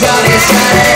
got it.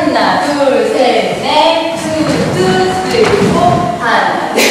하나, 둘, 셋, 넷, 투, 투, 쓰리, 포, 하나, 둘.